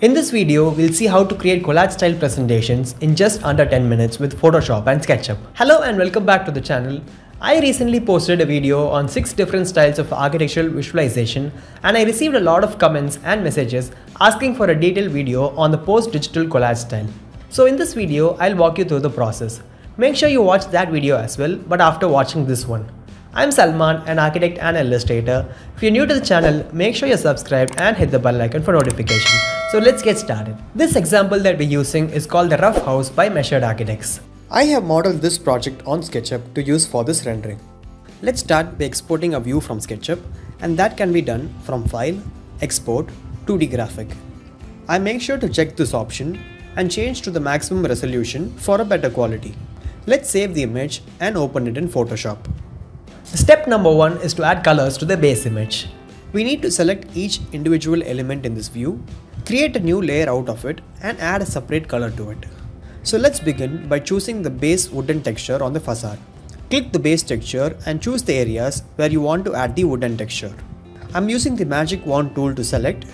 In this video, we'll see how to create collage style presentations in just under 10 minutes with Photoshop and SketchUp. Hello and welcome back to the channel. I recently posted a video on 6 different styles of architectural visualization and I received a lot of comments and messages asking for a detailed video on the post-digital collage style. So in this video, I'll walk you through the process. Make sure you watch that video as well, but after watching this one. I'm Salmaan, an architect and illustrator. If you're new to the channel, make sure you're subscribed and hit the bell icon for notification. So let's get started. This example that we're using is called the Rough House by Measured Architects. I have modeled this project on SketchUp to use for this rendering. Let's start by exporting a view from SketchUp and that can be done from File, Export, 2D Graphic. I make sure to check this option and change to the maximum resolution for a better quality. Let's save the image and open it in Photoshop. Step number one is to add colors to the base image. We need to select each individual element in this view, create a new layer out of it and add a separate color to it. So let's begin by choosing the base wooden texture on the facade. Click the base texture and choose the areas where you want to add the wooden texture. I'm using the magic wand tool to select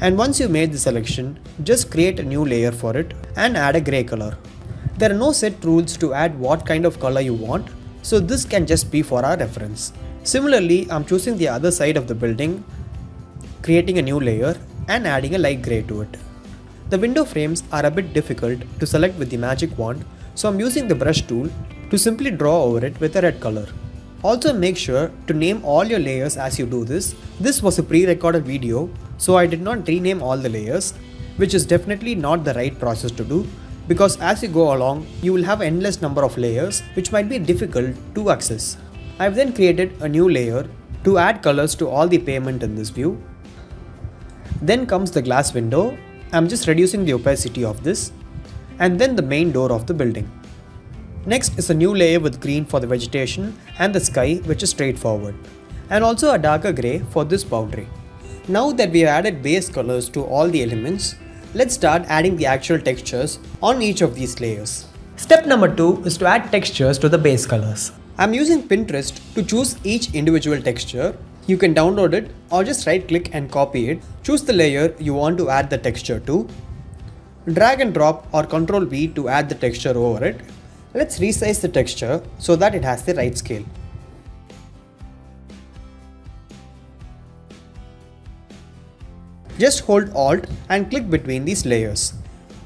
and once you made the selection, just create a new layer for it and add a gray color. There are no set rules to add what kind of color you want so this can just be for our reference. Similarly, I'm choosing the other side of the building, creating a new layer and adding a light grey to it. The window frames are a bit difficult to select with the magic wand, so I'm using the brush tool to simply draw over it with a red color. Also make sure to name all your layers as you do this. This was a pre-recorded video, so I did not rename all the layers, which is definitely not the right process to do because as you go along you will have endless number of layers which might be difficult to access. I have then created a new layer to add colors to all the payment in this view. Then comes the glass window, I am just reducing the opacity of this and then the main door of the building. Next is a new layer with green for the vegetation and the sky which is straightforward and also a darker grey for this boundary. Now that we have added base colors to all the elements, Let's start adding the actual textures on each of these layers. Step number 2 is to add textures to the base colors. I'm using Pinterest to choose each individual texture. You can download it or just right click and copy it. Choose the layer you want to add the texture to. Drag and drop or Ctrl V to add the texture over it. Let's resize the texture so that it has the right scale. Just hold Alt and click between these layers.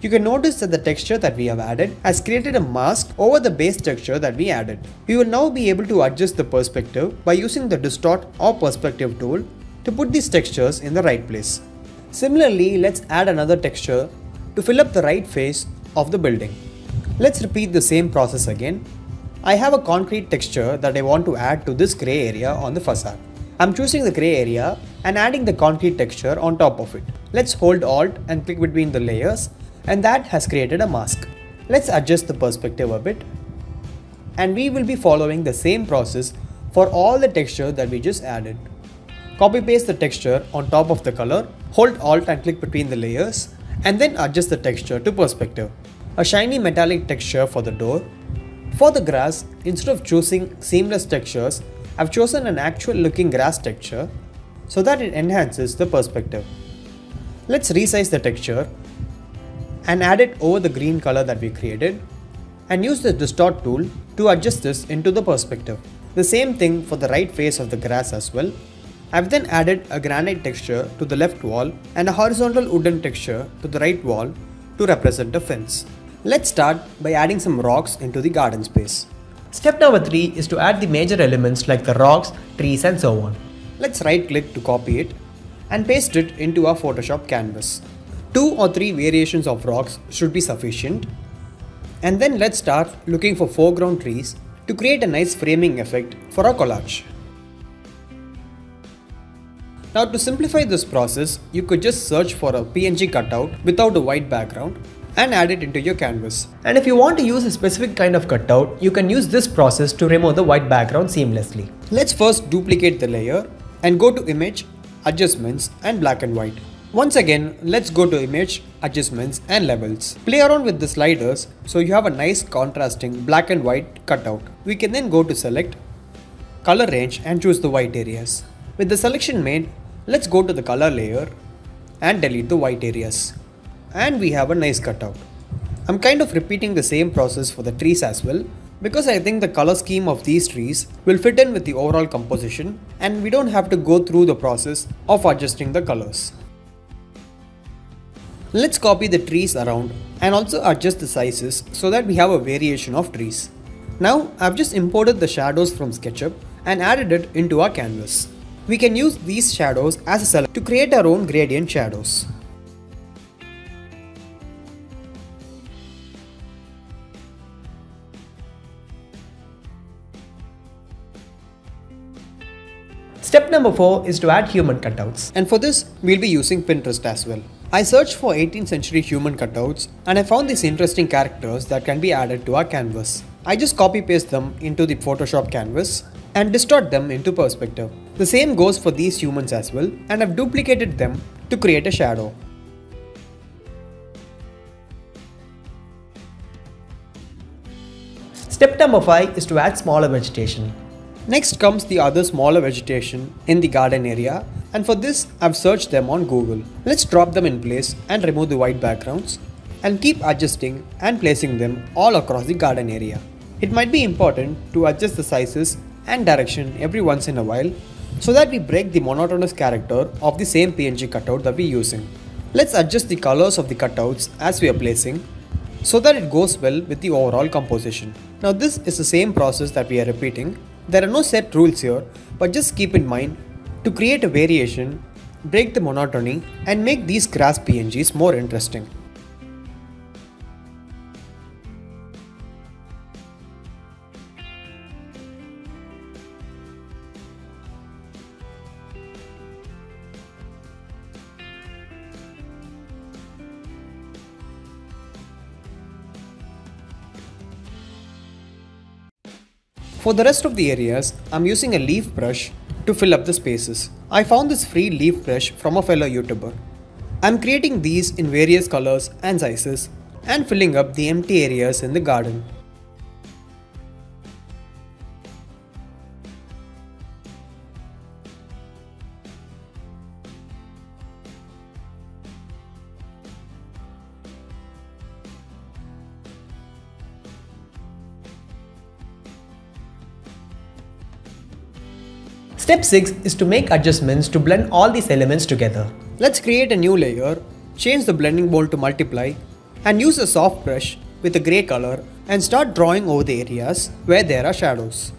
You can notice that the texture that we have added has created a mask over the base texture that we added. We will now be able to adjust the perspective by using the distort or perspective tool to put these textures in the right place. Similarly, let's add another texture to fill up the right face of the building. Let's repeat the same process again. I have a concrete texture that I want to add to this grey area on the facade. I'm choosing the gray area and adding the concrete texture on top of it. Let's hold alt and click between the layers and that has created a mask. Let's adjust the perspective a bit and we will be following the same process for all the texture that we just added. Copy paste the texture on top of the color, hold alt and click between the layers and then adjust the texture to perspective. A shiny metallic texture for the door. For the grass, instead of choosing seamless textures, I've chosen an actual looking grass texture so that it enhances the perspective. Let's resize the texture and add it over the green color that we created and use the distort tool to adjust this into the perspective. The same thing for the right face of the grass as well. I've then added a granite texture to the left wall and a horizontal wooden texture to the right wall to represent a fence. Let's start by adding some rocks into the garden space. Step number 3 is to add the major elements like the rocks, trees and so on. Let's right click to copy it and paste it into our Photoshop canvas. Two or three variations of rocks should be sufficient. And then let's start looking for foreground trees to create a nice framing effect for our collage. Now to simplify this process, you could just search for a PNG cutout without a white background and add it into your canvas. And if you want to use a specific kind of cutout, you can use this process to remove the white background seamlessly. Let's first duplicate the layer and go to image, adjustments and black and white. Once again, let's go to image, adjustments and levels. Play around with the sliders so you have a nice contrasting black and white cutout. We can then go to select, color range and choose the white areas. With the selection made, let's go to the color layer and delete the white areas. and we have a nice cutout. I'm kind of repeating the same process for the trees as well because I think the color scheme of these trees will fit in with the overall composition and we don't have to go through the process of adjusting the colors. Let's copy the trees around and also adjust the sizes so that we have a variation of trees. Now I've just imported the shadows from SketchUp and added it into our canvas. We can use these shadows as a select to create our own gradient shadows. Step number 4 is to add human cutouts. And for this, we'll be using Pinterest as well. I searched for 18th century human cutouts and I found these interesting characters that can be added to our canvas. I just copy paste them into the Photoshop canvas and distort them into perspective. The same goes for these humans as well and I've duplicated them to create a shadow. Step number 5 is to add smaller vegetation. Next comes the other smaller vegetation in the garden area and for this I've searched them on Google. Let's drop them in place and remove the white backgrounds and keep adjusting and placing them all across the garden area. It might be important to adjust the sizes and direction every once in a while so that we break the monotonous character of the same PNG cutout that we're using. Let's adjust the colors of the cutouts as we are placing so that it goes well with the overall composition. Now this is the same process that we are repeating there are no set rules here, but just keep in mind to create a variation, break the monotony and make these grass PNGs more interesting. For the rest of the areas, I'm using a leaf brush to fill up the spaces. I found this free leaf brush from a fellow YouTuber. I'm creating these in various colors and sizes and filling up the empty areas in the garden. Step 6 is to make adjustments to blend all these elements together. Let's create a new layer, change the blending mode to multiply and use a soft brush with a grey color and start drawing over the areas where there are shadows.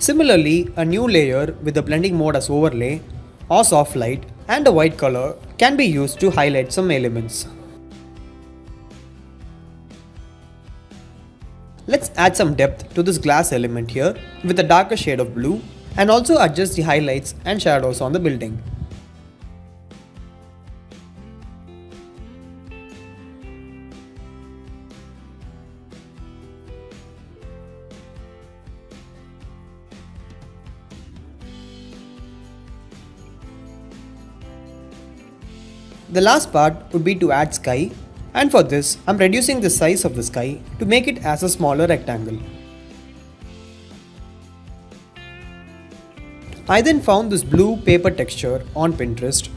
Similarly, a new layer with the blending mode as overlay or soft light and a white color can be used to highlight some elements. Let's add some depth to this glass element here with a darker shade of blue and also adjust the highlights and shadows on the building. The last part would be to add sky and for this, I'm reducing the size of the sky to make it as a smaller rectangle. I then found this blue paper texture on Pinterest,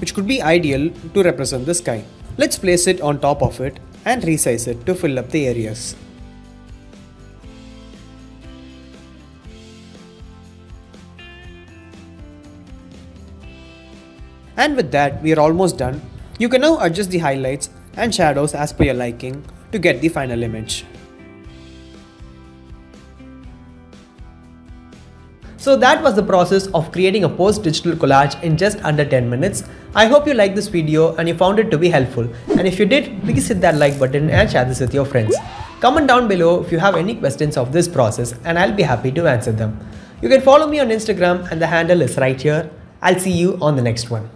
which could be ideal to represent the sky. Let's place it on top of it and resize it to fill up the areas. And with that, we are almost done. You can now adjust the highlights and shadows as per your liking to get the final image. So that was the process of creating a post-digital collage in just under 10 minutes. I hope you liked this video and you found it to be helpful. And if you did, please hit that like button and share this with your friends. Comment down below if you have any questions of this process and I'll be happy to answer them. You can follow me on Instagram and the handle is right here. I'll see you on the next one.